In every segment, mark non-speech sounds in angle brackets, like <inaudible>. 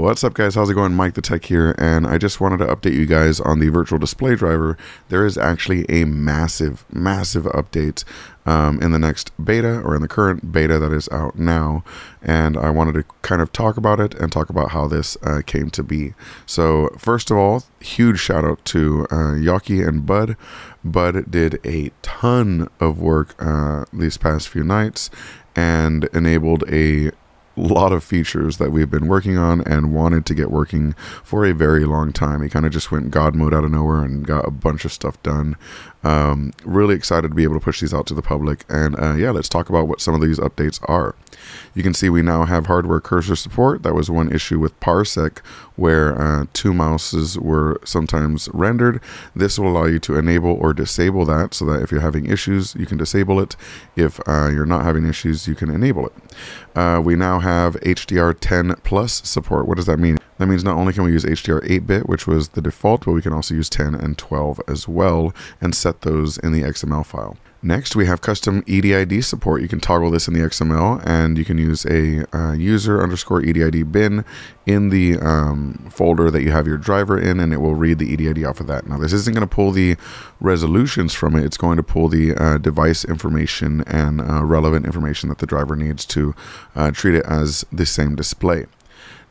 What's up guys, how's it going? Mike the Tech here, and I just wanted to update you guys on the virtual display driver. There is actually a massive, massive update um, in the next beta, or in the current beta that is out now, and I wanted to kind of talk about it and talk about how this uh, came to be. So first of all, huge shout out to uh, Jocke and Bud. Bud did a ton of work uh, these past few nights and enabled a lot of features that we've been working on and wanted to get working for a very long time. He kind of just went God mode out of nowhere and got a bunch of stuff done. Um, really excited to be able to push these out to the public. And uh, yeah, let's talk about what some of these updates are. You can see we now have hardware cursor support. That was one issue with Parsec where uh, two mouses were sometimes rendered. This will allow you to enable or disable that so that if you're having issues, you can disable it. If uh, you're not having issues, you can enable it. Uh, we now have HDR10 plus support. What does that mean? That means not only can we use HDR 8-bit, which was the default, but we can also use 10 and 12 as well and set those in the XML file. Next, we have custom EDID support. You can toggle this in the XML and you can use a uh, user underscore EDID bin in the um, folder that you have your driver in and it will read the EDID off of that. Now, this isn't going to pull the resolutions from it. It's going to pull the uh, device information and uh, relevant information that the driver needs to uh, treat it as the same display.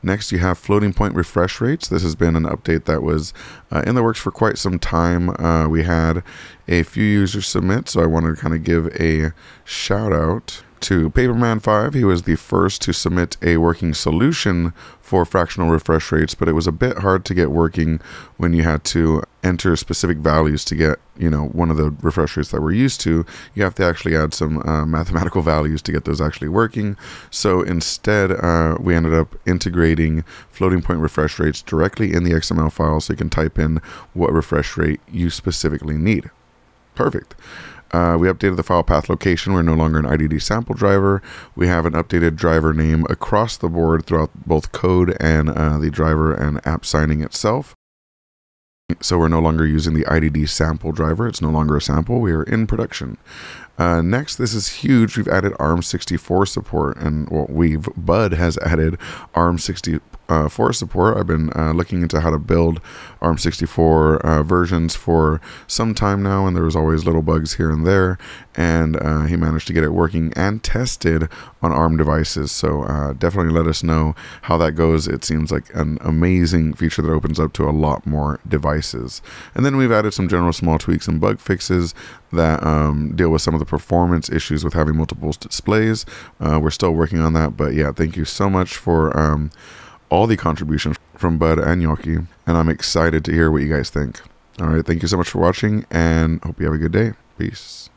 Next, you have floating point refresh rates. This has been an update that was uh, in the works for quite some time. Uh, we had a few users submit, so I wanted to kind of give a shout out to Paperman5. He was the first to submit a working solution for fractional refresh rates, but it was a bit hard to get working when you had to enter specific values to get, you know, one of the refresh rates that we're used to. You have to actually add some uh, mathematical <laughs> values to get those actually working. So instead, uh, we ended up integrating floating point refresh rates directly in the XML file so you can type in what refresh rate you specifically need. Perfect. Uh, we updated the file path location. We're no longer an IDD sample driver. We have an updated driver name across the board throughout both code and uh, the driver and app signing itself. So we're no longer using the IDD sample driver. It's no longer a sample. We are in production. Uh, next, this is huge. We've added ARM64 support, and well, we've Bud has added ARM64 uh, for support. I've been uh, looking into how to build ARM64 uh, versions for some time now, and there was always little bugs here and there. And uh, he managed to get it working and tested on ARM devices. So uh, definitely let us know how that goes. It seems like an amazing feature that opens up to a lot more devices. And then we've added some general small tweaks and bug fixes that um, deal with some of the performance issues with having multiple displays. Uh, we're still working on that, but yeah, thank you so much for. Um, all the contributions from Bud and Jocke, and I'm excited to hear what you guys think. All right, thank you so much for watching, and hope you have a good day. Peace.